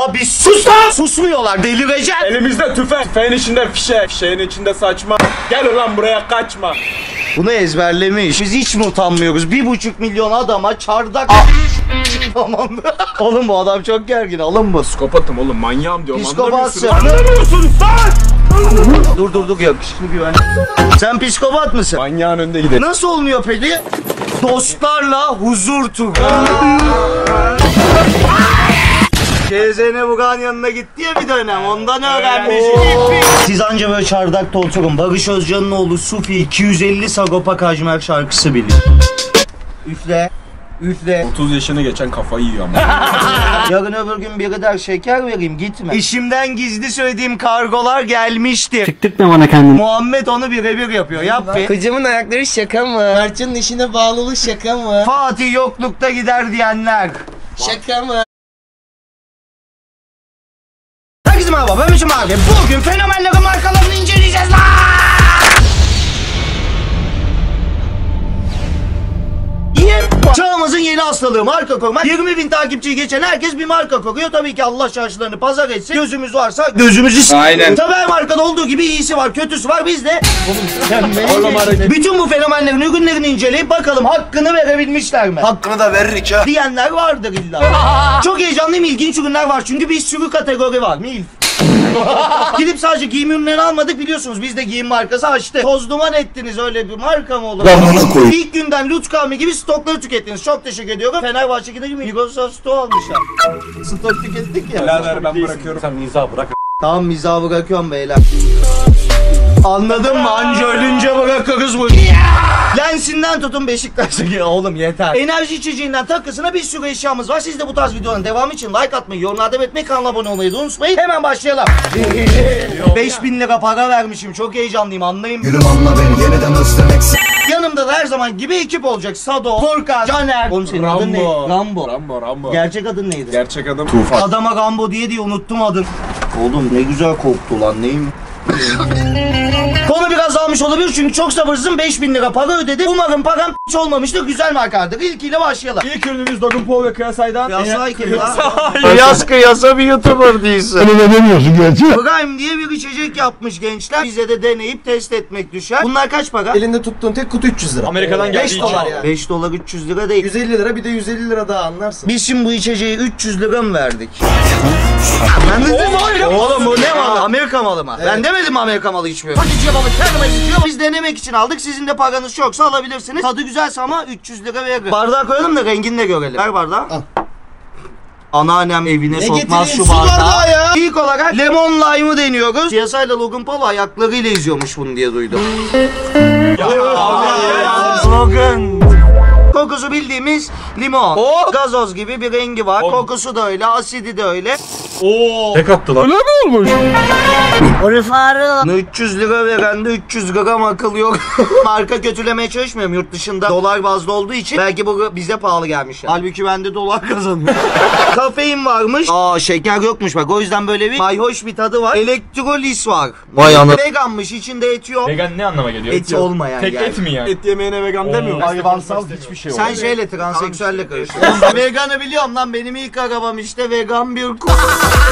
La bir sus lan! Susmuyorlar delireceğim. Elimizde tüfek. Tüfeğin içinde fişek. Fişeğin içinde saçma. Gel ulan buraya kaçma. Bunu ezberlemiş. Biz hiç mi utanmıyoruz? Bir buçuk milyon adama çardak... tamam. Oğlum bu adam çok gergin. Alın mı? Psikopatım oğlum manyağım diyorum. Psikopatsın. Anlamıyorsun lan. Dur dur dur yakışıklı güven. Sen psikopat mısın? Manyağın önünde gidelim. Nasıl olmuyor peki? Dostlarla huzur turu. CZN Bugan yanına gitti ya bir dönem ondan öğrenmiş. Siz anca böyle çardakta oturun. Barış Özcan'ın oğlu Sufi 250 Sagopa Kajmer şarkısı bilir. Üfle. Üfle. 30 yaşını geçen kafayı yiyor ama. Yarın öbür gün biri der şeker vereyim gitme. Eşimden gizli söylediğim kargolar gelmiştir. Tıktırtma bana kendini. Muhammed onu birebir yapıyor. Yap bir. Kocamın ayakları şaka mı? Mertcan'ın işine bağlılığı şaka mı? Fatih yoklukta gider diyenler. Şaka mı? Merhaba ben Müslüm abi. Bugün fenomenlerin markalarını inceleyeceğiz lan. Çağımızın yeni hastalığı marka koymak. 20 bin takipçiyi geçen herkes bir marka kokuyor. Tabii ki Allah şarjlarını pazar etsin. Gözümüz varsa gözümüzü Aynen. Tabii her markada olduğu gibi iyisi var, kötüsü var. Biz de Oğlum hareket. bütün bu fenomenlerin ürünlerini inceleyip bakalım hakkını verebilmişler mi? Hakkını da veririk ha. diyenler vardır illa. Çok heyecanlıyım ilginç ürünler var çünkü bir sürü kategori var. Milf. Gidip sadece giyim ürünlerini almadık biliyorsunuz biz de giyim markası açtık. Toz duman ettiniz öyle bir marka mı olur? İlk günden Lut kavmi gibi stokları tükettiniz. Çok teşekkür ediyorum. Fenerbahçe'deki gibi Migros stoğu almışlar. Stok tükettik ya. Birader ben bırakıyorum. Sen mizah bırak. Tamam mizahı bırakıyorum beyler. Anladın mı? Anca ölünce bırakırız bu. Lensinden tutun Beşiktaş'a oğlum yeter. Enerji içeceğinden takısına bir sürü eşyamız var. Siz de bu tarz videoların devamı için like atmayı, yorumlarda belirtmeyi, kanala abone olmayı da unutmayın. Hemen başlayalım. 5000 lira para vermişim. Çok heyecanlıyım anlayın. Gülüm anla beni yeniden özlemek Yanımda da her zaman gibi ekip olacak. Sado, Furkan, Caner. Oğlum senin adın ne? Rambo. Rambo. Rambo Rambo. Gerçek adın neydi? Gerçek adım Tufan. Adama Rambo diye diye unuttum adın. Oğlum ne güzel koktu lan neyim? Konu biraz almış olabilir çünkü çok sabırsızım 5000 lira para ödedim. Umarım param hiç olmamıştır güzel markadır. İlkiyle başlayalım. İlk ürünümüz Logan Paul ve Kıyasay'dan. Kıyasay kim lan? Kıyas kıyasa bir youtuber değilsin. Ne demiyorsun gerçi? Prime diye bir içecek yapmış gençler. Bize de deneyip test etmek düşer. Bunlar kaç para? Elinde tuttuğun tek kutu 300 lira. Amerika'dan 5 geldiği dolar için. yani. 5 dolar 300 lira değil. 150 lira bir de 150 lira daha anlarsın. Biz şimdi bu içeceği 300 lira mı verdik? Ben de Oğlum bu ne malı? Amerika malı mı? Ben demedim mi Amerika malı içmiyor. Hatice balık kendime içiyor. Biz denemek için aldık. Sizin de paranız çoksa alabilirsiniz. Tadı güzelse ama 300 lira veririm. Bardağı koyalım da rengini de görelim. Ver bardağı. Al. Anneannem evine Ne sokmaz şu bardağı. ya. İlk olarak lemon lime'ı deniyoruz. Piyasayla Logan Paul ayaklarıyla izliyormuş bunu diye duydum. Logan. Kokusu bildiğimiz limon. Gazoz gibi bir rengi var. Kokusu da öyle, asidi de öyle. Tek attı lan. 300 lira veren de 300 gram akıl yok. Marka kötülemeye çalışmıyorum yurt dışında dolar bazlı olduğu için. Belki bu bize pahalı gelmiş. Yani. Halbuki ben de dolar kazanıyorum. Kafein varmış. Aa şeker yokmuş bak o yüzden böyle bir mayhoş bir tadı var. Elektrolis var. Vay ana. Veganmış içinde et yok. Vegan ne anlama geliyor? Et olmayan Tek yani. et mi yani? Et yemeğine vegan demiyor musun? Hayvansal hiçbir şey Sen şeyle transseksüelle karıştırıyorsun. Veganı biliyorum lan benim ilk arabam işte vegan bir ku.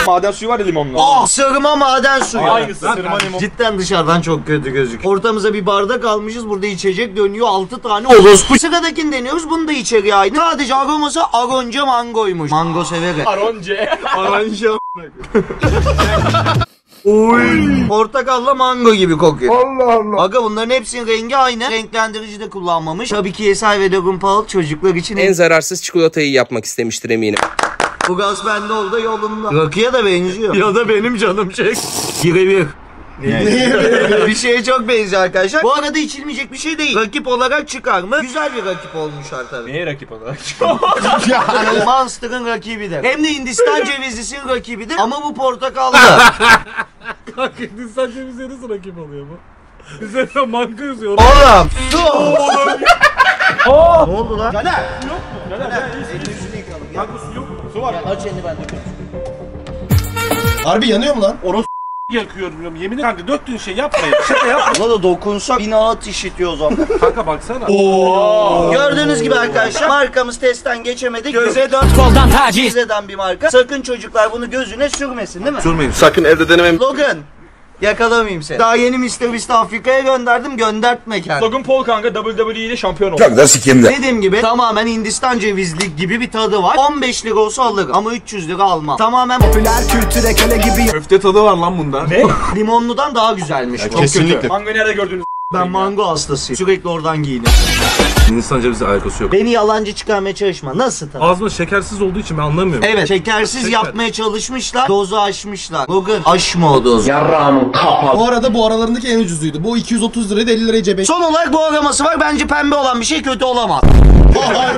Maden suyu var ya limonlu. Ah sırma maden suyu. Aynısı sırma limon. Cidden dışarıdan çok kötü gözüküyor. Ortamıza bir bardak almışız. Burada içecek dönüyor. 6 tane orospu. Sıradakini deniyoruz. Bunu da içeriye aynı. Sadece aroması aronca mangoymuş. Mango severim. Aronce. Aranja. Oy. Portakalla mango gibi kokuyor. Allah Allah. Aga bunların hepsinin rengi aynı. Renklendirici de kullanmamış. Tabii ki Yesay ve Logan Paul çocuklar için En zararsız çikolatayı yapmak istemiştir eminim. Bu gaz bende oldu yolunda. Rakıya da benziyor. Ya da benim canım çek. Birebir. bir şeye çok benziyor arkadaşlar. Bu arada içilmeyecek bir şey değil. Rakip olarak çıkar mı? Güzel bir rakip olmuşlar tabii. Neye rakip olarak? Monster'ın rakibidir. Hem de Hindistan cevizlisinin rakibidir. Ama bu portakallı. Hindistan cevizi nasıl rakip oluyor bu? Üzerine mango yazıyor. Oğlum. Su. ne oldu lan? Caner. Yok mu? Caner. Elini yüzünü yıkayalım. Gel. Su var. Aç elini ben de. Harbi yanıyor mu lan? Yakıyorum diyorum. Yemin ederim kanka döktüğün şey yapmayın. Şaka yapma. Buna da dokunsak binaat işitiyor o zaman. Kanka baksana. Gördüğünüz gibi arkadaşlar markamız testten geçemedik. Göze dön. Koldan taciz. eden bir marka. Sakın çocuklar bunu gözüne sürmesin değil mi? Sürmeyin. Sakın evde denemeyin. Logan. Yakalamayayım seni. Daha yeni Mr. Beast'i Afrika'ya gönderdim göndertme kendini. Logan Paul kanka WWE'de şampiyon oldu. Çok da sikimde. Dediğim gibi tamamen Hindistan cevizli gibi bir tadı var. 15 lira olsa alırım ama 300 lira almam. Tamamen Köfte tadı var lan bunda. Ne? limonludan daha güzelmiş. bu. Kesinlikle. Mango nerede gördünüz? Ben mango hastasıyım. Sürekli oradan giyinirim. Hindistan cevizi alakası yok. Beni yalancı çıkarmaya çalışma. Nasıl tadı? Ağzımda şekersiz olduğu için ben anlamıyorum. Evet şekersiz Şeker. yapmaya çalışmışlar. Dozu aşmışlar. Logan aşma o dozu. Bu arada bu aralarındaki en ucuzuydu. Bu 230 liraydı 50 liraya cebe. Son olarak bu araması var. Bence pembe olan bir şey kötü olamaz.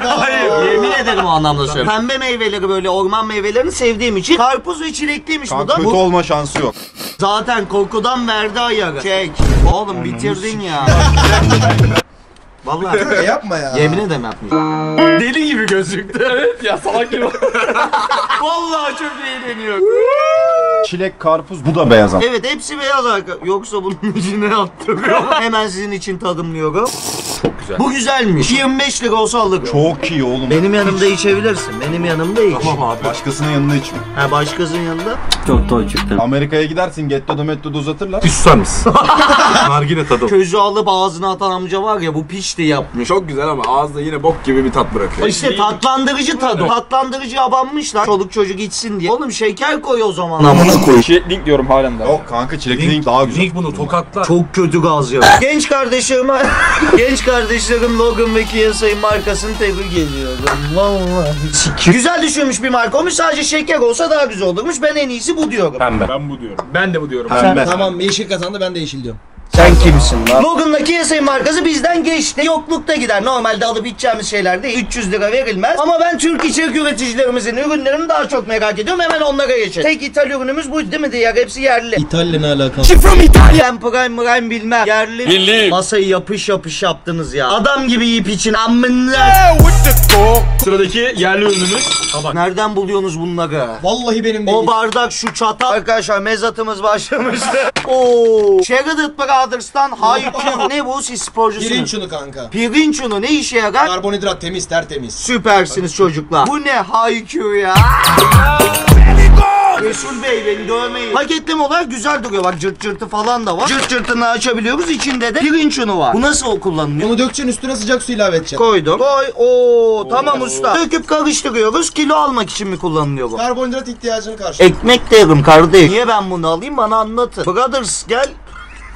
Hayır. Yemin ederim o anlamda söylüyorum. Pembe meyveleri böyle orman meyvelerini sevdiğim için. Karpuz ve çilekliymiş bu da. kötü Bu olma şansı yok. zaten kokudan verdi ayarı. Çek. Oğlum bitirdin ya. Vallahi E yapma ya. yemin ederim yapmış. Deli gibi gözüktü. Evet ya salak gibi. Vallahi çok eğleniyor. Çilek, karpuz bu da beyaz ama. Evet hepsi beyaz arka. Yoksa bunun içine attırıyor. Hemen sizin için tadımlıyorum. Çok güzel. Bu güzelmiş. 25 lira olsa alırım. Çok iyi oğlum. Benim yanımda içebilirsin. Benim yanımda iç. Tamam abi. Başkasının yanında içme. Ha başkasının yanında. Amerika'ya gidersin getto'da metto'da uzatırlar. Bir susar mısın? Nargile tadı. Közü alıp ağzına atan amca var ya bu pişti yapmış. Çok güzel ama ağızda yine bok gibi bir tat bırakıyor. İşte tatlandırıcı tadı. Tatlandırıcı abanmışlar. Çoluk çocuk içsin diye. Oğlum şeker koy o zaman ama. Link diyorum halen daha. Yok kanka çilekli daha güzel. Link bunu tokatlar. Çok kötü gaz ya. Genç kardeşlerim, genç kardeşlerim Logan ve Kiyosa'yı markasını tebrik ediyorum. Vallahi. Güzel düşünmüş bir marka olmuş. Sadece şeker olsa daha güzel olurmuş. Ben en iyisi bu diyorum. Pembe. Ben bu diyorum. Ben de bu diyorum. Pembe. Tamam yeşil kazandı ben de yeşil diyorum. Sen kimsin lan? Logan'la Kiyosa'yı markası bizden geçti. Yoklukta gider. Normalde alıp içeceğimiz şeyler değil. 300 lira verilmez. Ama ben Türk içerik üreticilerimizin ürünlerini daha çok merak ediyorum. Hemen onlara geçelim. Tek ithal ürünümüz bu değil mi diğer? Hepsi yerli. İtalya ne alakalı? Ben prime prime bilmem. Yerli. Milli. Masayı yapış yapış yaptınız ya. Adam gibi yiyip için amınla. Sıradaki yerli ürünümüz. Nereden buluyorsunuz bunları? Vallahi benim değil. O bardak şu çatal. Arkadaşlar mezatımız başlamıştı. Oo. Sheridan Brothers'tan Haikyuu. ne bu siz sporcusunuz? Pirinç unu kanka. Pirinç unu ne işe yarar? Karbonhidrat temiz tertemiz. Süpersiniz çocuklar. Bu ne Haikyuu ya? Resul Bey beni dövmeyin. Paketleme olarak güzel duruyor. Bak cırt cırtı falan da var. Cırt cırtını açabiliyoruz. İçinde de pirinç unu var. Bu nasıl kullanılıyor? Onu dökeceksin üstüne sıcak su ilave edeceksin. Koydum. Koy. Oo, tamam usta. Döküp karıştırıyoruz. Kilo almak için mi kullanılıyor bu? Karbonhidrat ihtiyacını karşı. Ekmek de yerim kardeş. Niye ben bunu alayım bana anlatın. Brothers gel.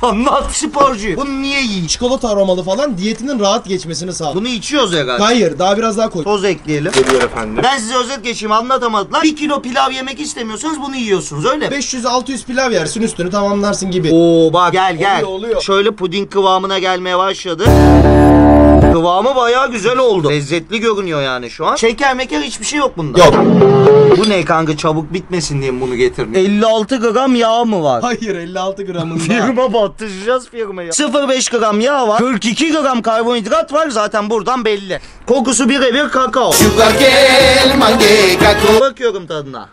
Anlat sporcu. Bunu niye yiyin? Çikolata aromalı falan diyetinin rahat geçmesini sağlar. Bunu içiyoruz herhalde. Hayır daha biraz daha koy. Toz ekleyelim. Geliyor efendim. Ben size özet geçeyim anlatamadılar. Bir kilo pilav yemek istemiyorsanız bunu yiyorsunuz öyle mi? 500-600 pilav yersin üstünü tamamlarsın gibi. Oo bak gel gel. Oluyor, oluyor. Şöyle puding kıvamına gelmeye başladı. Kıvamı bayağı güzel oldu. Lezzetli görünüyor yani şu an. Şeker meker hiçbir şey yok bunda. Yok. Bu ne kanka çabuk bitmesin diye mi bunu getirdim? 56 gram yağ mı var? Hayır 56 gramında. Firma battıracağız firmayı. 0,5 gram yağ var. 42 gram karbonhidrat var zaten buradan belli. Kokusu birebir kakao. Bakıyorum tadına.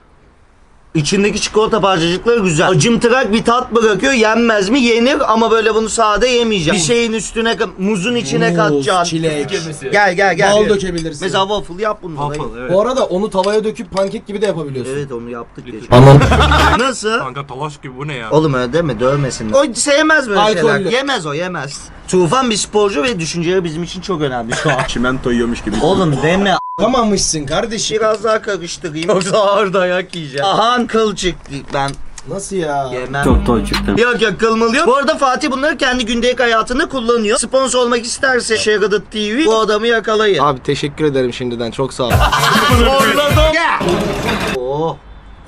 İçindeki çikolata parçacıkları güzel. Acımtırak bir tat bırakıyor. Yenmez mi? Yenir ama böyle bunu sade yemeyeceğim. Bir şeyin üstüne, muzun içine Muz, katacaksın. çilek. Gel gel gel. Bal dökebilirsin. Mesela waffle yap bunu. dayı. evet. Bu arada onu tavaya döküp pankek gibi de yapabiliyorsun. Evet onu yaptık geçen. Aman. Nasıl? Kanka talaş gibi bu ne ya? Oğlum öyle deme dövmesin. O sevmez böyle Alkollü. şeyler. Yemez o yemez. Tufan bir sporcu ve düşünceleri bizim için çok önemli şu an. Çimento yiyormuş gibi. Oğlum deme Tamamışsın kardeşim. biraz daha karıştırayım yoksa ağır dayak yiyeceğim. Aha kıl çıktı ben Nasıl ya? yemem. Çok toy çıktı. Yok yok kılmalıyor. Bu arada Fatih bunları kendi gündelik hayatında kullanıyor. Sponsor olmak isterse Sheridan TV bu adamı yakalayın. Abi teşekkür ederim şimdiden çok sağ ol. Oh.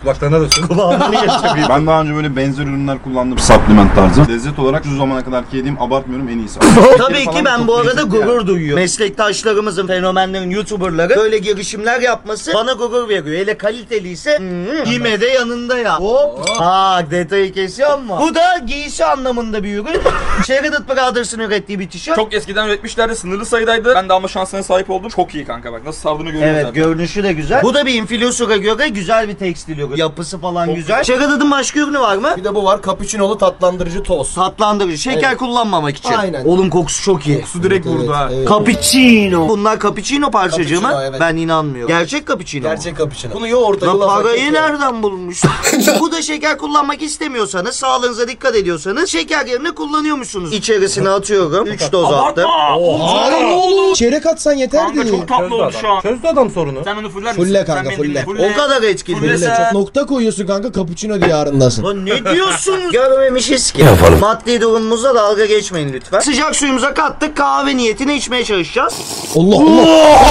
Kulaklarına da sür. Ben daha önce böyle benzer ürünler kullandım. Supplement tarzı. Lezzet olarak şu zamana kadar ki yediğim abartmıyorum en iyisi. Tabii ki ben bu arada gurur duyuyorum. Meslektaşlarımızın, fenomenlerin, youtuberları böyle girişimler yapması bana gurur veriyor. Hele kaliteliyse hmm, yine de yanında ya. Hop. Ha detayı kesiyor mu? Bu da giysi anlamında bir ürün. Sheridan Brothers'ın ürettiği bir tişört. Çok eskiden üretmişlerdi. Sınırlı sayıdaydı. Ben de alma şansına sahip oldum. Çok iyi kanka bak. Nasıl sardığını görüyoruz Evet zaten. görünüşü de güzel. Bu da bir influencer'a göre güzel bir tekstil ürünü. Seviyoruz. Yapısı falan güzel. Şaka dedim başka ürünü var mı? Bir de bu var. Cappuccino'lu tatlandırıcı toz. Tatlandırıcı. Şeker Evet. kullanmamak için. Aynen. Oğlum kokusu çok iyi. Su direkt Evet, vurdu ha. evet. Cappuccino. Bunlar cappuccino parçacığı mı? Cappuccino, evet. Ben inanmıyorum. Gerçek cappuccino. mu? Gerçek cappuccino. Bunu yoğurta Lan yulafa parayı nereden bulmuş? Bu da şeker kullanmak istemiyorsanız, sağlığınıza dikkat ediyorsanız şeker yerine kullanıyormuşsunuz. İçerisine atıyorum. 3 doz attım. Oha ne olur. Çeyrek atsan yeterdi. Çok tatlı oldu şu an. Çözdü adam sorunu. Sen onu fuller misin? Fulle Sen kanka, beni fulle. dinle. O kadar etkili. Öyle çok nokta koyuyorsun kanka cappuccino diyarındasın. Lan ne diyorsunuz? Görmemişiz ki. Yapalım. Maddi durumumuzla dalga geçmeyin lütfen. Sıcak suyumuza kattık. Kahve niyetine içmeye çalışacağız. Allah Allah.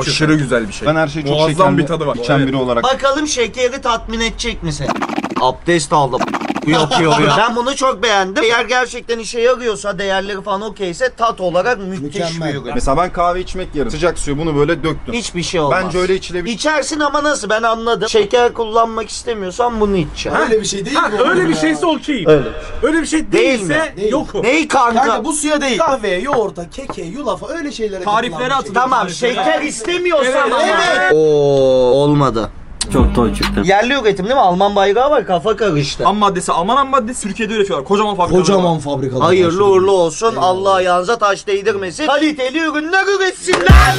Aşırı güzel bir şey. Ben her şeyi çok Muazzam şekerli bir tadı var. içen biri olarak. Bakalım şekeri tatmin edecek mi seni? Abdest aldım. Yapıyor ya. Ben bunu çok beğendim. Eğer gerçekten işe yarıyorsa, değerleri falan okeyse tat olarak müthiş Mükemmel. bir ürün. Mesela ben kahve içmek yerine sıcak suyu bunu böyle döktüm. Hiçbir şey olmaz. Bence öyle içilebilir. İçersin ama nasıl ben anladım. Şeker kullanmak istemiyorsan bunu içeceksin. Öyle bir şey değil Ha, mi? öyle bir ya? şeyse okey. Öyle. Öyle bir şey Değil değilse Değil. yokum. Ney kanka? Kanka bu suya değil. Kahveye, yoğurta, keke, yulafa öyle şeylere Tarifleri katılan bir atın. şey. Tamam şeker istemiyorsan Evet, ama. evet. Oo olmadı. Çok toy çıktı. Yerli üretim değil mi? Alman bayrağı var kafa karıştı. Ham maddesi, Alman ham maddesi Türkiye'de üretiyorlar. Kocaman fabrikalar Kocaman fabrikalar. Hayırlı uğurlu olsun. Allah ayağınıza taş değdirmesin. Kaliteli ürünler üretsinler.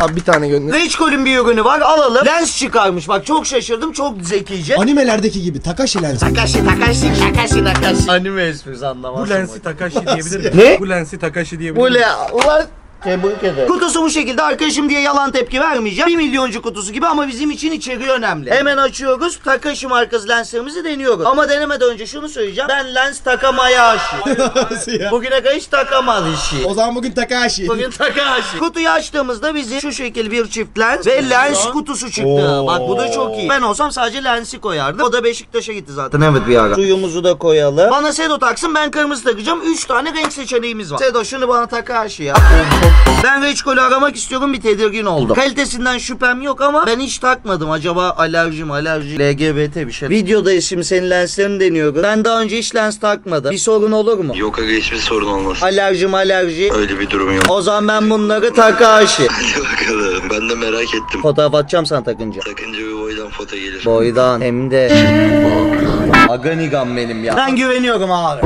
Abi bir tane gönder. Reçkol'ün bir ürünü var alalım. Lens çıkarmış bak çok şaşırdım çok zekice. Animelerdeki gibi Takashi lens. Takashi Takashi Takashi Takashi. Anime esprisi anlamaz. Bu lensi Takashi diyebilir miyim? Ne? Bu lensi Takashi diyebilir Bu miyim? le... Ulan Tebrik ederim. Kutusu bu şekilde arkadaşım diye yalan tepki vermeyeceğim. Bir milyoncu kutusu gibi ama bizim için içeriği önemli. Hemen açıyoruz. Takashi markası lenslerimizi deniyoruz. Ama denemeden önce şunu söyleyeceğim. Ben lens takamaya aşığım. Nasıl ya? Bugüne kadar hiç takamadı işi. O zaman bugün Takashi. Bugün Takashi. Kutuyu açtığımızda bizi şu şekil bir çift lens ve lens kutusu çıktı. Bak bu da çok iyi. Ben olsam sadece lensi koyardım. O da Beşiktaş'a gitti zaten evet bir ara. Suyumuzu da koyalım. Bana Sedo taksın ben kırmızı takacağım. 3 tane renk seçeneğimiz var. Sedo şunu bana Takashi ya. Ben Reçkol'ü aramak istiyorum bir tedirgin oldum. Kalitesinden şüphem yok ama ben hiç takmadım. Acaba alerjim alerji LGBT bir şey. Videoda şimdi senin lenslerini deniyoruz. Ben daha önce hiç lens takmadım. Bir sorun olur mu? Yok aga hiçbir sorun olmaz. Alerjim alerji. Öyle bir durum yok. O zaman ben bunları Takashi. Hadi bakalım. Ben de merak ettim. Fotoğraf atacağım sana takınca. Takınca bir boydan foto gelir. Boydan hem de Aganigam benim ya. Ben güveniyorum abi.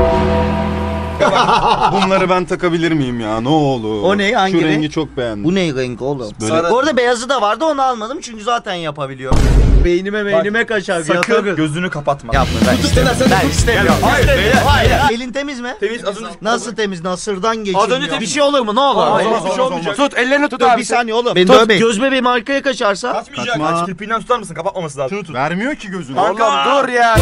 Bunları ben takabilir miyim ya? Ne olur. O ne? Hangi Şu renk? rengi çok beğendim. Bu ne renk oğlum? Böyle- Bu arada beyazı da vardı onu almadım çünkü zaten yapabiliyorum. Beynime beynime kaçar. Sakın yatarım. gözünü kapatma. Yapma ben istemiyorum. Ben istemiyorum. Hayır, İstemiyorum. Hayır. Elin temiz mi? Temiz az önce. Nasıl temiz? Nasırdan geçiyor. Az önce temiz. Bir şey olur mu? Ne olur? Hayır, Olmaz, hiçbir şey olmayacak. Tut ellerini tut Dur abi. bir saniye oğlum. Beni Tut. dövmeyin. Göz bebeğim arkaya kaçarsa. Kaçmayacak. Kaçma. Aç kirpiğinden tutar mısın? Kapatmaması lazım. Şunu tut. Vermiyor ki gözünü. Oğlum dur ya.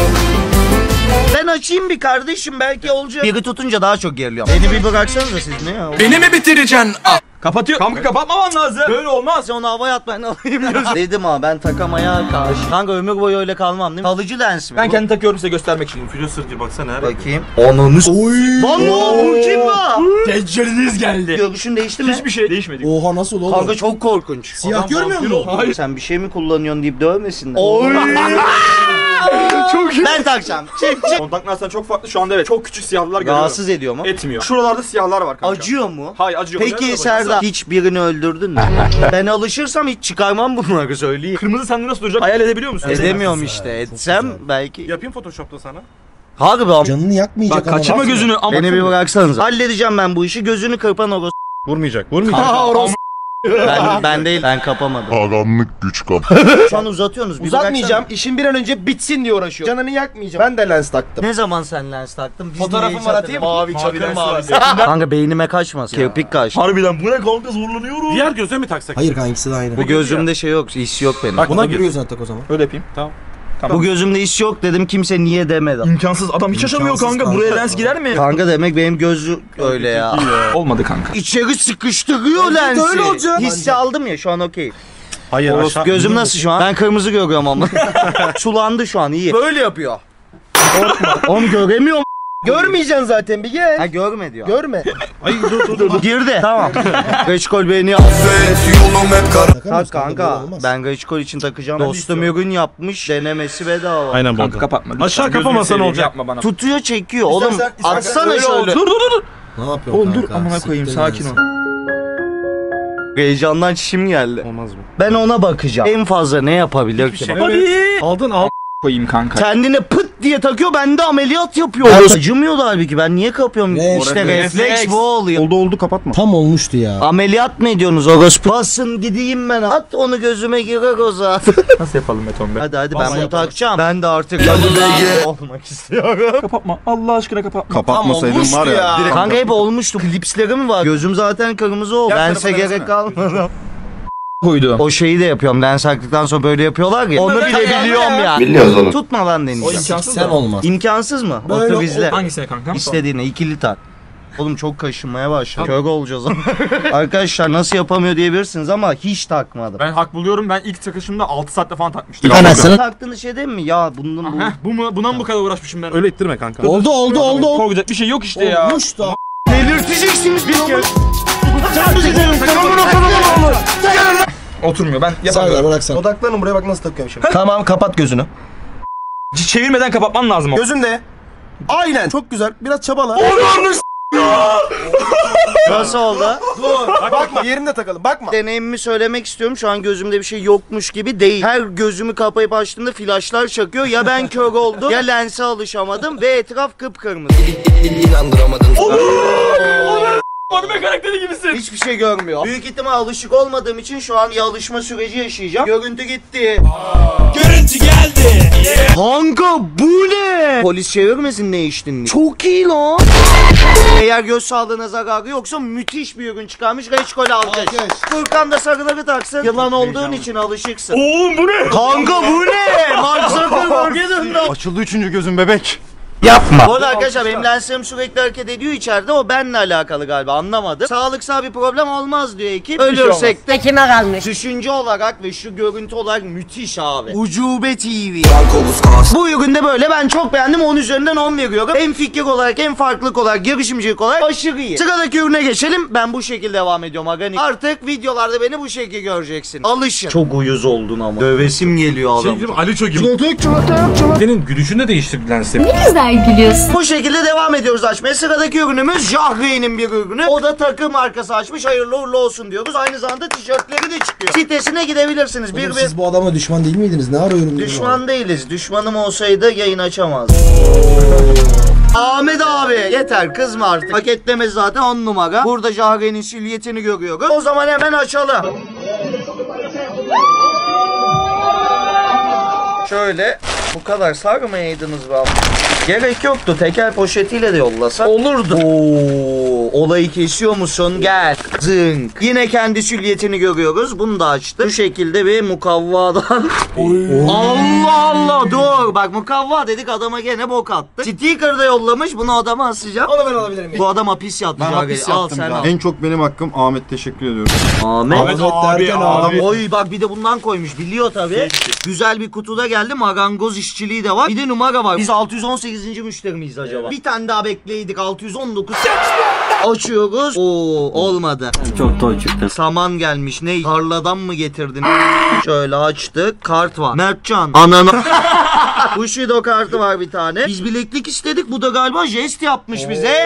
Ben açayım bir kardeşim belki olacak. Biri tutunca daha çok geriliyorum. Beni bir bıraksanıza siz ne ya? Beni mi bitireceksin? Kapatıyor. Kanka kapatmaman lazım. Böyle olmaz. Sen onu havaya at ben alayım diyorsun. Dedim ama ben takamaya karşı. Kanka ömür boyu öyle kalmam değil mi? Kalıcı lens mi? Ben kendi takıyorum size göstermek için. Influencer diye baksana her. Bakayım. Ananı Lan bu kim bu? Tecrübeniz geldi. Görüşün değişti mi? Hiçbir şey değişmedi. Oha nasıl oğlum? Kanka çok korkunç. Siyah görmüyor musun? Hayır. Sen bir şey mi kullanıyorsun deyip dövmesinler. Oy. çok iyi. Ben takacağım. Çek çek. Kontaklarsan çok farklı. Şu anda evet. Çok küçük siyahlar görüyorum. Rahatsız ediyor mu? Etmiyor. Şuralarda siyahlar var kanka. Acıyor mu? Hayır acıyor. Peki? Serdar hiç birini öldürdün mü? ben alışırsam hiç çıkarmam bunları söyleyeyim. Kırmızı sende nasıl duracak? Hayal edebiliyor musun? Edemiyorum işte. Etsem belki. Yapayım Photoshop'ta sana. Harbi am- Canını yakmayacak Bak ama. kaçırma gözünü ama. Beni bir bıraksanız. Halledeceğim ben bu işi. Gözünü kırpan o Vurmayacak. Vurmayacak. ben, ben değil. Ben kapamadım. Karanlık güç kap. Şu an uzatıyorsunuz. Bir Uzatmayacağım. İşin bir an önce bitsin diye uğraşıyor. Canını yakmayacağım. Ben de lens taktım. bıraksana. Ne zaman sen lens taktın? Biz Fotoğrafım niye hiç var atayım. hatırlamıyoruz? Mavi çadır mavi. Kanka beynime kaçmasın. Kirpik kaç. Harbiden bu ne kanka zorlanıyorum. Diğer göze mi taksak? Hayır kanka ikisi de aynı. Bu gözümde şey yok. His yok benim. Bak, Buna gir. giriyor zaten o zaman. Öyle yapayım. Tamam. Bu gözümde his yok dedim. Kimse niye demedi. İmkansız adam hiç yaşamıyor İmkansız kanka. kanka. Buraya lens girer mi? Kanka demek benim gözü öyle ya. Olmadı kanka. İçeri sıkıştırıyor lensi. öyle olacak. Hissi aldım ya şu an okey. Hayır aşağı. Gözüm nasıl şu an? Ben kırmızı görüyorum ama. Sulandı şu an iyi. Böyle yapıyor. Korkma. Oğlum göremiyorum. Görmeyeceksin zaten bir gel. Ha görme diyor. Görme. Ay dur dur dur. Girdi. Tamam. Reçkol beni Yolum hep kara Tak kanka. Ben Reçkol için takacağım. Dostum ürün yapmış. Denemesi bedava. Aynen Kanka kapatma. Aşağı Gözünü kapamasan seveyim, olacak. Yapma bana. Tutuyor çekiyor. Oğlum İstersen- istersen atsana öyle şöyle. Dur dur dur. Ne yapıyorsun Oğlum dur kanka? amına koyayım Siktir sakin ol. Heyecandan çişim geldi. Olmaz mı? Ben ona bakacağım. En fazla ne yapabilir ki? Aldın al koyayım kanka. Kendine pıt diye takıyor ben de ameliyat yapıyor. Acımıyordu halbuki ben niye kapıyorum? Ne? İşte Refleks. refleks bu oluyor. Oldu oldu kapatma. Tam olmuştu ya. Ameliyat mı ediyorsunuz orospu? Basın gideyim ben. At onu gözüme girer o zaten. Nasıl yapalım Beton Bey? hadi hadi ben Vallahi bunu yapalım. takacağım. Ben de artık olmak istiyorum. Kapatma. Allah aşkına kapatma. Kapatmasaydın var ya. ya. Direkt Kanka hep olmuştu. Klipsleri mi var? Gözüm zaten kırmızı oldu. Tarafa gerek kalmadı. Koydu. o şeyi de yapıyorum. Lens taktıktan sonra böyle yapıyorlar ya. Onu bile biliyorum ya. Biliyoruz onu. Tutma lan deneyeceğim. imkansız Sen olmaz. İmkansız mı? Böyle Otur izle. Hangisine kanka? İstediğine ikili tak. Oğlum çok kaşınmaya başladı. Kör olacağız ama. Arkadaşlar nasıl yapamıyor diyebilirsiniz ama hiç takmadım. Ben hak buluyorum. Ben ilk takışımda 6 saatte falan takmıştım. Anasını. Taktığınız şey değil mi? Ya bunun bu. Heh, bu mu? Buna mı bu kadar uğraşmışım ben? Öyle ittirme kanka. Oldu oldu oldu. oldu. Korkacak bir şey yok işte ya. Olmuş da. Delirteceksiniz bir kere. Oturmuyor. Ben yapamıyorum. bırak sen. Odaklanın buraya bak nasıl takıyorum şimdi. Tamam kapat gözünü. Ç- Çevirmeden kapatman lazım. o. Gözünde. Aynen. Çok güzel. Biraz çabala. Nasıl oldu? Dur. Bakma yerinde takalım. Bakma. Deneyimimi söylemek istiyorum. Şu an gözümde bir şey yokmuş gibi değil. Her gözümü kapayıp açtığımda flaşlar çakıyor. Ya ben kör oldum ya lense alışamadım ve etraf kıpkırmızı. Anime karakteri gibisin. Hiçbir şey görmüyor. Büyük ihtimal alışık olmadığım için şu an bir alışma süreci yaşayacağım. Görüntü gitti. Görüntü geldi. Kanka bu ne? Polis çevirmesin ne içtin? Çok iyi lan. Eğer göz sağlığına zararı yoksa müthiş bir ürün çıkarmış. Reçkol alkış. Alkış. Furkan da sarıları taksın. Yılan olduğun için alışıksın. Oğlum bu ne? Kanka bu ne? Mark Zuckerberg'e döndü. Açıldı üçüncü gözün bebek. Yapma. Bu arada arkadaşlar benim lenslerim sürekli hareket ediyor içeride. O benimle alakalı galiba anlamadım. Sağlıksal bir problem olmaz diyor ekip. Ölürsek de Kime kalmış? Düşünce olarak ve şu görüntü olarak müthiş abi. Ucube TV. Bu üründe böyle ben çok beğendim 10 üzerinden 10 veriyorum. Hem fikir olarak hem farklılık olarak girişimcilik olarak aşırı iyi. Sıradaki ürüne geçelim. Ben bu şekilde devam ediyorum Agani. Artık videolarda beni bu şekilde göreceksin. Alışın. Çok uyuz oldun ama. Dövesim geliyor adam. Şey Aliço gibi. Senin gülüşünü de değiştirdi lensi. Güzel gülüyorsun. Bu şekilde devam ediyoruz açmaya. Sıradaki ürünümüz Jahre'nin bir ürünü. O da takım markası açmış. Hayırlı uğurlu olsun diyoruz. Aynı zamanda tişörtleri de çıkıyor. Sitesine gidebilirsiniz. Bir Oğlum bir siz bu adama düşman değil miydiniz? Ne arıyorum? Düşman değiliz. Düşmanım olsaydı yayın açamaz. Ahmet abi yeter kızma artık. Paketleme zaten on numara. Burada Jahre'nin silüetini görüyoruz. O zaman hemen açalım. Şöyle bu kadar sarmayaydınız be. Gerek yoktu. Teker poşetiyle de yollasak olurdu. Oo, olayı kesiyor musun? Gel. Zınk. Yine kendi süliyetini görüyoruz. Bunu da açtı. Bu şekilde bir mukavvadan. Allah Allah dur. Bak mukavva dedik adama gene bok attı. Sticker da yollamış. Bunu adama asacağım. Onu ben alabilir miyim? Bu adam hapis yattı. Ben hapis Al sen al. En çok benim hakkım Ahmet teşekkür ediyorum. Ahmet. Ahmet abi derken abi. Oy bak bir de bundan koymuş biliyor tabi. Güzel bir kutuda geldi marangoz işçiliği de var. Bir de numara var. Biz 618. müşteri miyiz acaba? Bir tane daha bekleydik 619. Açıyoruz. Oo olmadı. Çok toy çıktı. Saman gelmiş. Ne? Tarladan mı getirdin? Şöyle açtık. Kart var. Mertcan. Ananı. Bushido kartı var bir tane. Biz bileklik istedik. Bu da galiba jest yapmış bize.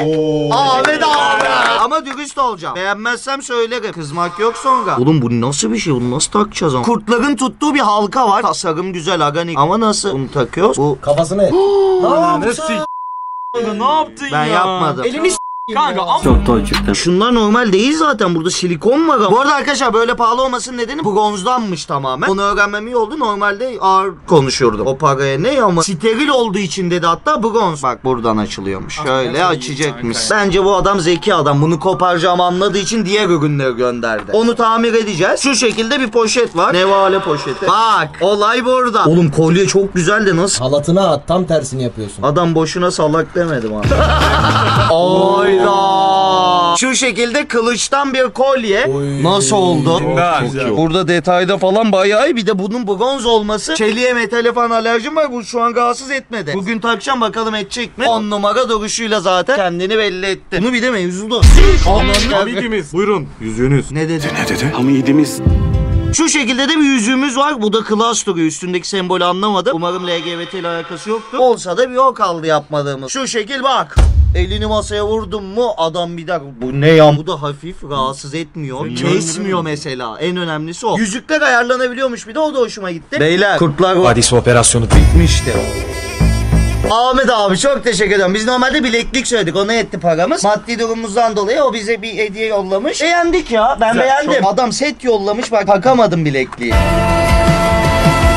Ahmet abi. Ama dürüst olacağım. Beğenmezsem söylerim. Kızmak yok sonra. Oğlum bu nasıl bir şey? Bunu nasıl takacağız ama? Kurtların tuttuğu bir halka var. Tasarım güzel aganik. Ama nasıl bunu takıyoruz? Bu Kafasını et. Nasıl? Ne yaptın ben ya? yapmadım. Elini Kanka ama Şunlar normal değil zaten. Burada silikon var. ama. Bu arada arkadaşlar böyle pahalı olmasının nedeni bronzdanmış tamamen. Onu öğrenmem iyi oldu. Normalde ağır konuşurdum. O paraya ne ama steril olduğu için dedi hatta bronz. Bak buradan açılıyormuş. Şöyle açacakmış. Bence bu adam zeki adam. Bunu koparacağımı anladığı için diğer ürünleri gönderdi. Onu tamir edeceğiz. Şu şekilde bir poşet var. Nevale poşeti. Bak olay burada. Oğlum kolye çok güzel de nasıl Halatına at tam tersini yapıyorsun. Adam boşuna salak demedim abi. Ayda. Şu şekilde kılıçtan bir kolye. Nasıl oldu? Burada detayda falan bayağı iyi. Bir de bunun bronz olması. Çeliğe metale falan alerjim var. Bu şu an rahatsız etmedi. Bugün takacağım bakalım edecek mi? 10 numara duruşuyla zaten kendini belli etti. Bunu bir de mevzuda. Hamidimiz. Buyurun yüzüğünüz. Ne dedi? Şu şekilde de bir yüzüğümüz var. Bu da klas duruyor. Üstündeki sembolü anlamadım. Umarım LGBT ile alakası yoktur. Olsa da bir o kaldı yapmadığımız. Şu şekil bak. Elini masaya vurdun mu adam bir dakika bu ne ya bu da hafif rahatsız etmiyor kesmiyor mesela en önemlisi o yüzükler ayarlanabiliyormuş bir de o da hoşuma gitti beyler kurtlar var Hadis operasyonu bitmişti Ahmet abi çok teşekkür ederim. Biz normalde bileklik söyledik. Ona etti paramız. Maddi durumumuzdan dolayı o bize bir hediye yollamış. Beğendik ya. Ben beğendim. Adam set yollamış bak takamadım bilekliği.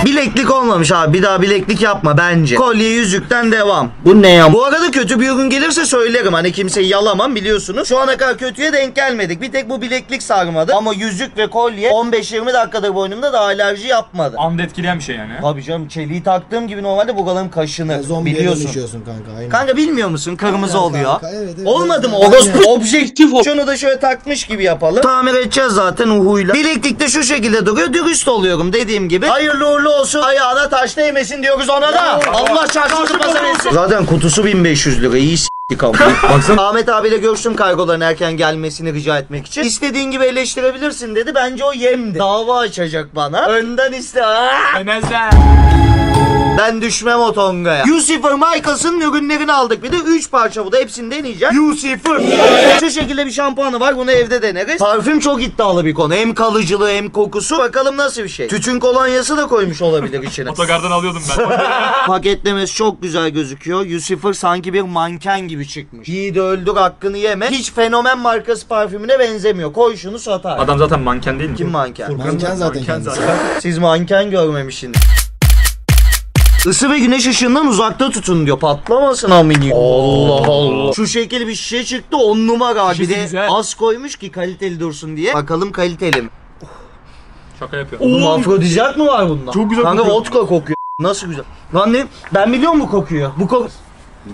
Bileklik olmamış abi. Bir daha bileklik yapma bence. Kolye yüzükten devam. Bu ne ya? Bu arada kötü bir ürün gelirse söylerim. Hani kimseyi yalamam biliyorsunuz. Şu ana kadar kötüye denk gelmedik. Bir tek bu bileklik sarmadı. Ama yüzük ve kolye 15-20 dakikadır boynumda da alerji yapmadı. Anda etkileyen bir şey yani. Tabii canım çeliği taktığım gibi normalde kaşınır. Yani zombiye biliyorsun. dönüşüyorsun kanka. Aynen. Kanka bilmiyor musun? Kırmızı Aynen oluyor. kanka, evet, evet, Olmadı mı? Orospu objektif o. Şunu da şöyle takmış gibi yapalım. Tamir edeceğiz zaten uhuyla. Bileklik de şu şekilde duruyor. Dürüst oluyorum dediğim gibi. Hayırlı uğurlu olsun. Ayağına taş değmesin diyoruz ona da. Allah çarşını tutmasın etsin. Zaten kutusu 1500 lira. İyi. Baksana. Ahmet abiyle görüştüm kargoların erken gelmesini rica etmek için. İstediğin gibi eleştirebilirsin dedi. Bence o yemdi. Dava açacak bana. Önden iste. Aa! Enes'den. Ben düşmem o tongaya. Lucifer Michaels'ın ürünlerini aldık. Bir de 3 parça bu da hepsini deneyeceğim. Lucifer. Şu şekilde bir şampuanı var. Bunu evde deneriz. Parfüm çok iddialı bir konu. Hem kalıcılığı hem kokusu. Bakalım nasıl bir şey. Tütün kolonyası da koymuş olabilir içine. Otogardan alıyordum ben. Paketlemesi çok güzel gözüküyor. Lucifer sanki bir manken gibi çıkmış. Yiğidi öldür hakkını yeme. Hiç fenomen markası parfümüne benzemiyor. Koy şunu satar. Adam zaten manken değil mi? Kim manken? Manken zaten kendisi. Siz manken görmemişsiniz. Isı ve güneş ışığından uzakta tutun diyor. Patlamasın amini. Allah Allah. Şu şekil bir şişe çıktı on numara. Bir Şişesi de güzel. az koymuş ki kaliteli dursun diye. Bakalım kaliteli mi? Şaka yapıyor. Oğlum afrodizyak mı var bunda? Çok güzel Kanka kokuyor. vodka kokuyor. Nasıl güzel? Lan ne? Ben biliyorum bu kokuyor. Bu kok...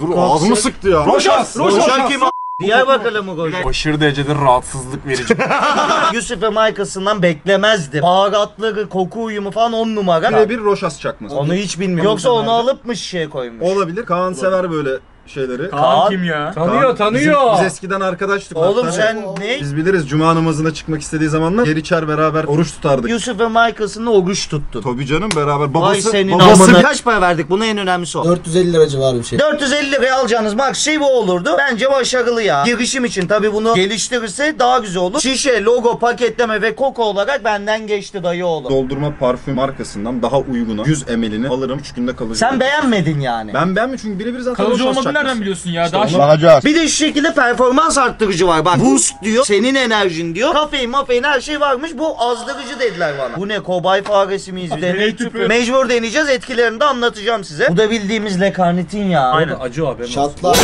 Dur ağzımı sıktı ya. Roşas! Roşan kim? Diyarbakır'la mı koşuyor? Aşırı derecede rahatsızlık verici. Yusuf ve Michaels'ından beklemezdim. Baharatları, koku uyumu falan on numara. Birebir Roşas çakması. Onu hiç bilmiyorum. Yoksa onu alıp mı şişeye koymuş? Olabilir. Kaan sever böyle şeyleri. Kaan kim ya? Kaan- Bizim- Biz, eskiden arkadaştık. Oğlum hatta. sen ne? Biz biliriz cuma namazına çıkmak istediği zamanlar yer içer beraber oruç tutardık. Yusuf ve Michaels'ınla oruç tuttun. Tabii canım beraber Vay babası senin babası amına. Kaç para verdik? Buna en önemlisi o. 450 lira civarı bir şey. 450 liraya alacağınız max şey bu olurdu. Bence başarılı ya. Girişim için tabii bunu geliştirirse daha güzel olur. Şişe, logo, paketleme ve koku olarak benden geçti dayı oğlum. doldurma parfüm markasından daha uyguna 100 ml'ini alırım 3 günde kalıcı. Sen beğenmedin yani. Ben beğenmiyorum çünkü birebir zaten Kalıcı olmadığını. Nereden biliyorsun ya? Daha Bakacağız. Bir de şu şekilde performans arttırıcı var. Bak boost diyor. Senin enerjin diyor. Kafein, mafein her şey varmış. Bu azdırıcı dediler bana. Bu ne? Kobay faresi miyiz? Deney tüpü. Mecbur deneyeceğiz. Etkilerini de anlatacağım size. Bu da bildiğimiz lekarnitin ya. Aynen. Acı abi. Şatla.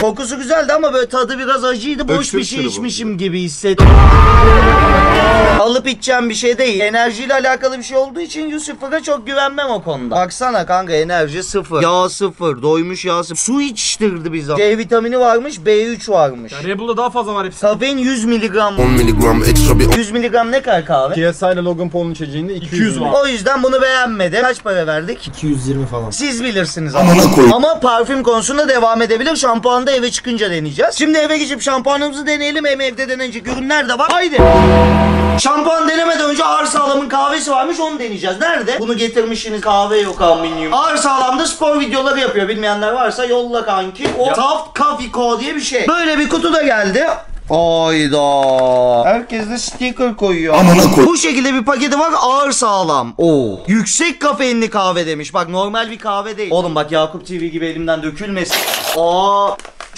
Kokusu güzeldi ama böyle tadı biraz acıydı. Boş bir şey şurubu. içmişim gibi hissettim. Alıp içeceğim bir şey değil. Enerjiyle alakalı bir şey olduğu için Yusuf'a çok güvenmem o konuda. Baksana kanka enerji sıfır. Yağ sıfır. Doymuş yağ sıfır. Su içtirdi bize. C vitamini varmış B3 varmış. Red Bull'da daha fazla var hepsi. Kafein 100 miligram. 10 miligram ekstra bir 100 miligram ne kadar kahve? KSI ile Logan Paul'un içeceğinde 200, 200 var. O yüzden bunu beğenmedi. Kaç para verdik? 220 falan. Siz bilirsiniz ama. Ama parfüm konusunda devam edebilir. Şampuanı da eve çıkınca deneyeceğiz. Şimdi eve geçip şampuanımızı deneyelim. Hem evde denenecek ürünler de var. Haydi. Şampuan denemeden önce Ağır Sağlam'ın kahvesi varmış onu deneyeceğiz. Nerede? Bunu getirmişsiniz kahve yok aminyum. Ağır Sağlam'da spor videoları yapıyor. Bilmeyenler varsa yolla kanki. O Taft Coffee Co diye bir şey. Böyle bir kutu da geldi. Ayda. Herkes de sticker koyuyor. Bu şekilde bir paketi var ağır sağlam. Oo. Yüksek kafeinli kahve demiş. Bak normal bir kahve değil. Oğlum bak Yakup TV gibi elimden dökülmesin. Aa.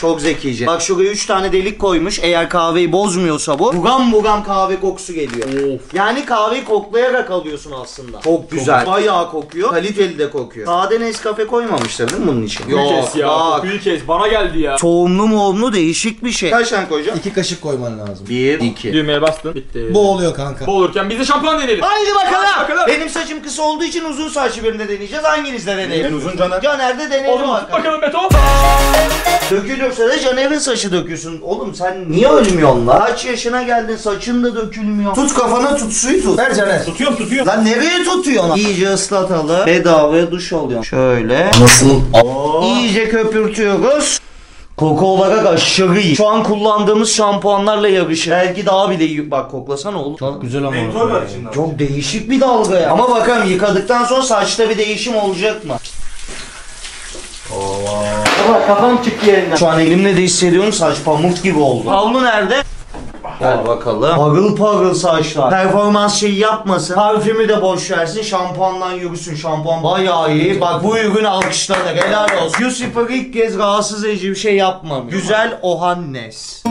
Çok zekice. Bak şuraya 3 tane delik koymuş. Eğer kahveyi bozmuyorsa bu. Buram buram kahve kokusu geliyor. Yani kahveyi koklayarak alıyorsun aslında. Çok güzel. Bayağı kokuyor. Kaliteli de kokuyor. Sade Nescafe koymamışlar değil mi bunun için? Kokuyu kes ya. bak. Kokuyu kes. Bana geldi ya. Tohumlu muhumlu değişik bir şey. Kaç tane koyacağım? 2 kaşık koyman lazım. 1, 2. Düğmeye bastın. Bitti. Bu oluyor kanka. Bu olurken biz de şampuan deneyelim. Haydi bakalım. Hadi bakalım. Benim saçım kısa olduğu için uzun saçlı birinde deneyeceğiz. Hanginizde deneyelim? Uzun Caner. Caner'de O deneyelim zaman tut bakalım. bakalım Beto. Dökülürse de Caner'in saçı dökülsün. Oğlum sen niye ölmüyorsun lan? Kaç yaşına geldin saçın da dökülmüyor. Tut kafana tut suyu tut. Ver Caner. Tutuyorum tutuyorum. Lan nereye tutuyorsun? İyice ıslatalım. Bedavaya duş alıyorsun. Şöyle. Nasıl? İyice köpürtüyoruz. Koku olarak aşırı iyi. Şu an kullandığımız şampuanlarla yarışır. Belki daha bile iyi. Bak koklasana oğlum. Çok güzel ama. Çok değişik bir dalga ya. Ama bakalım yıkadıktan sonra saçta bir değişim olacak mı? Bak kafam çıktı yerinden. Şu an elimle de hissediyorum saç pamuk gibi oldu. Havlu nerede? Gel bakalım. Pagıl pagıl saçlar. Performans şeyi yapmasın. Parfümü de boş versin. Şampuandan yürüsün. Şampuan bayağı iyi. Bak bu ürünü alkışladık. Helal olsun. Lucifer ilk kez rahatsız edici bir şey yapmamış. Güzel Ohannes.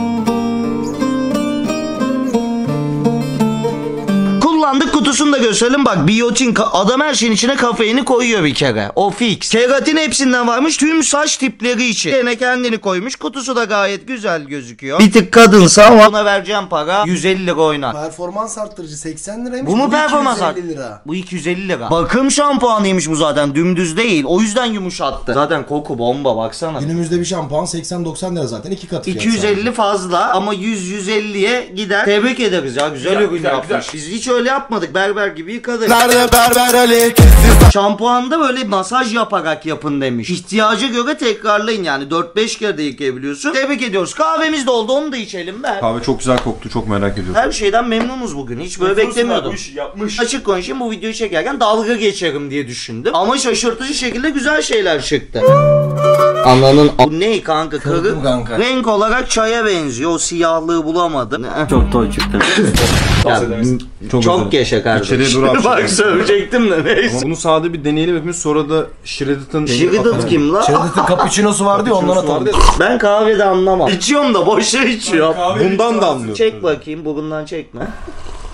Kullandık kutusunu da gösterelim. Bak biyotin adam her şeyin içine kafeini koyuyor bir kere. O fix. Keratin hepsinden varmış tüm saç tipleri için. Gene kendini koymuş. Kutusu da gayet güzel gözüküyor. Bir tık kadınsa ama ona vereceğim para 150 lira oynar. Performans arttırıcı 80 liraymış. Bu mu performans 250 art- lira. Bu 250 lira. Bakım şampuanıymış bu zaten dümdüz değil. O yüzden yumuşattı. Zaten koku bomba baksana. Günümüzde bir şampuan 80-90 lira zaten iki katı fiyat 250 fazla ama 100-150'ye gider. Tebrik ederiz ya güzel, ürün güzel, yapmış. güzel. Biz hiç öyle yapmadık berber gibi yıkadık. Nerede berber Ali? Şampuanda böyle masaj yaparak yapın demiş. İhtiyaca göre tekrarlayın yani 4-5 kere de yıkayabiliyorsun. Tebrik ediyoruz. Kahvemiz de oldu onu da içelim ben. Kahve çok güzel koktu çok merak ediyorum. Her şeyden memnunuz bugün. Hiç böyle beklemiyordum. Yapmış, yapmış. Açık konuşayım bu videoyu çekerken dalga geçerim diye düşündüm. Ama şaşırtıcı şekilde güzel şeyler çıktı. Ananın bu ne kanka mı kanka? renk olarak çaya benziyor. O siyahlığı bulamadım. Çok doğru çıktı. Ya, Çok, çok yaşa kardeşim. İçeriye doğru hapşıracağım. Bak söyleyecektim de Ama neyse. bunu sade bir deneyelim hepimiz sonra da Shredded'ın Şiridat kim la? Şeridet'in cappuccino'su vardı ya ondan atalım. Ben kahvede anlamam. İçiyorum da boşa içiyor. Bundan da anlıyorum. Çek bakayım burundan çekme.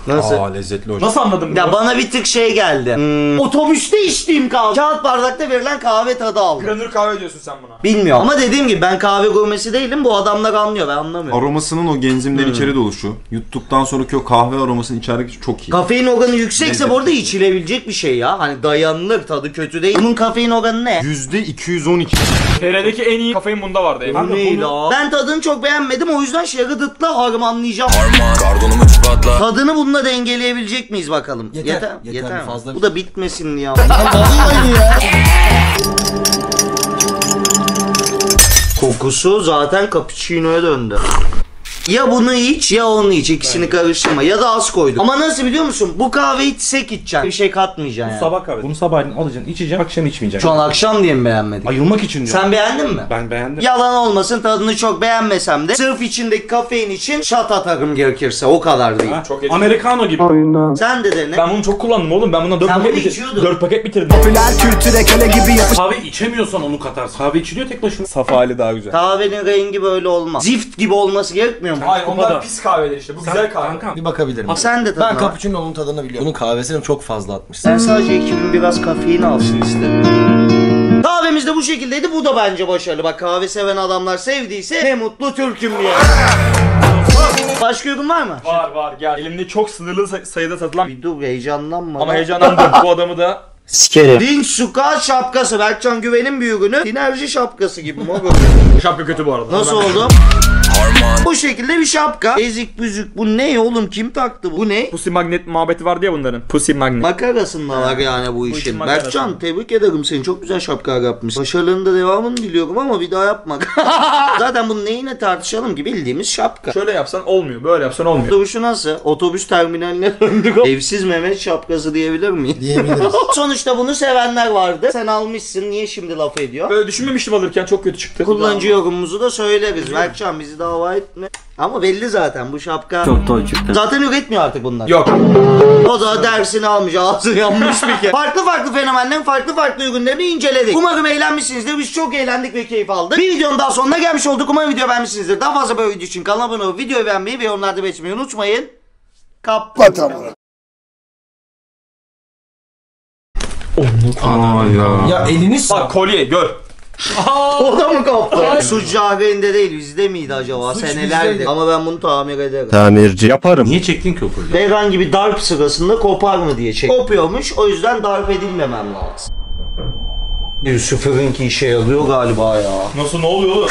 Nasıl? Aa lezzetli hocam. Nasıl anladın Ya bunu? bana bir tık şey geldi. Hmm, Otobüste içtiğim kahve. Kağıt bardakta verilen kahve tadı aldım. Granül kahve diyorsun sen buna. Bilmiyorum. Ama dediğim gibi ben kahve gurmesi değilim. Bu adamlar anlıyor. Ben anlamıyorum. Aromasının o genzimden Hmm. içeri doluşu, yuttuktan sonraki o kahve aromasının içerideki çok iyi. Kafein oranı yüksekse Lezzetli. bu arada içilebilecek bir şey ya. Hani dayanılır tadı kötü değil. Bunun kafein oranı ne? Yüzde 212. TR'deki en iyi kafein bunda vardı. Bu ne la? Ben tadını çok beğenmedim o yüzden Sheridat'la harmanlayacağım. Tadını bununla dengeleyebilecek miyiz bakalım? Yeter, Yeter, yeter, mi? fazla- Bu da bitmesin ya. Vallahi ya. Kokusu zaten cappuccino'ya döndü. Ya bunu iç ya onu iç. İkisini karıştırma. Ya da az koydum. Ama nasıl biliyor musun? Bu kahveyi sek içeceksin. Bir şey katmayacaksın yani. Sabah kahvesi. Bunu sabahleyin alacaksın, içeceksin, akşam içmeyeceksin. Şu an akşam diye mi beğenmedin? Ayılmak için diyor. Sen beğendin mi? Ben beğendim. Yalan olmasın tadını çok beğenmesem de sırf içindeki kafein için şat atarım gerekirse o kadar değil. Ha, Çok iyi. Americano gibi. Sen de dene. Ben bunu çok kullandım oğlum. Ben bundan 4 Sen paket bunu bitirdim. içiyordun. 4 paket bitirdim. Popüler kültüre köle gibi yapış. Kahve içemiyorsan onu katarsın. Kahve içiliyor tek başına. Saf hali daha güzel. Kahvenin rengi böyle olmaz. Zift gibi olması gerekmiyor mu? Hayır onlar Kupada. pis kahveler işte. Bu güzel kahve. Kanka. Bir bakabilir miyim? Sen de Ben tadına bak. cappuccino'nun tadını biliyorum. Bunun kahvesini çok fazla atmışsın. Sen sadece ekibin biraz kafein alsın istedim. Kahvemiz de bu şekildeydi. Bu da bence başarılı. Bak kahve seven adamlar sevdiyse ne mutlu Türk'üm diye. Başka ürün var mı? Var var gel. Elimde çok sınırlı say- sayıda satılan Bir dur heyecanlanma. ama heyecanlandım. Bu adamı da Sikerim. Dinç Suka şapkası. Berkcan Güven'in bir ürünü. Sinerji şapkası gibi mi o? şapka kötü bu arada. Nasıl Ben- oldu? Bu şekilde bir şapka. Ezik büzük. Bu ne oğlum? Kim taktı bu? Bu ne? Pussy magnet muhabbeti vardı ya bunların. Pussy magnet. Makarasında var yani bu işin makarası. Berkcan tebrik ederim seni. Çok güzel şapka yapmışsın. Başarılarının da devamını diliyorum ama bir daha yapma. Zaten bunu neyine tartışalım ki bildiğimiz şapka. Şöyle yapsan olmuyor. Böyle yapsan olmuyor. Duruşu nasıl? Otobüs terminaline döndük. Evsiz Mehmet şapkası diyebilir miyim? Diyebiliriz. Sonuçta bunu sevenler vardı. Sen almışsın. Niye şimdi laf ediyor? Böyle düşünmemiştim alırken çok kötü çıktı. Kullanıcı yorumumuzu da söyleriz. Berkcan bizi dava etme. Ama belli zaten bu şapka. Çok doğru çıktı. Zaten üretmiyor artık bunlar. Yok. O da dersini almış ağzı yanmış bir kere. farklı farklı fenomenlerin farklı farklı ürünlerini inceledik. Umarım eğlenmişsinizdir. Biz çok eğlendik ve keyif aldık. Bir videonun daha sonuna gelmiş olduk. Umarım video beğenmişsinizdir. Daha fazla böyle video için kanala abone olup videoyu beğenmeyi ve yorumlarda belirtmeyi unutmayın. Kap. Aa ya. ya elini s- Bak kolye gör. O da mı koptu? Suç Cahreyn'de değil bizde miydi acaba? Suç Senelerdir. bizdeydi. Ama ben bunu tamir ederim. Tamirci yaparım. Niye çektin ki o kolyeyi? Herhangi bir darp sırasında kopar mı diye çek. Kopuyormuş o yüzden darp edilmemem lazım. Yusuf'un işe yarıyor galiba ya. Nasıl ne oluyor oğlum?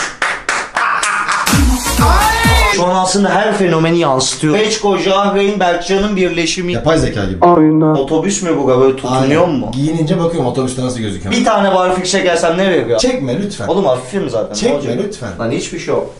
Şu an aslında her fenomeni yansıtıyor. Peçko, Jahreyn, Berkcan'ın birleşimi. Yapay zeka gibi. Otobüs mü bu kadar böyle tutunuyor Aynen. mu? Giyinince bakıyorum otobüste nasıl gözüküyor. Bir tane barfik çekersem ne veriyor? Çekme lütfen. Oğlum hafifim zaten. ne Çekme olacak? lütfen. Lan hiçbir şey yok.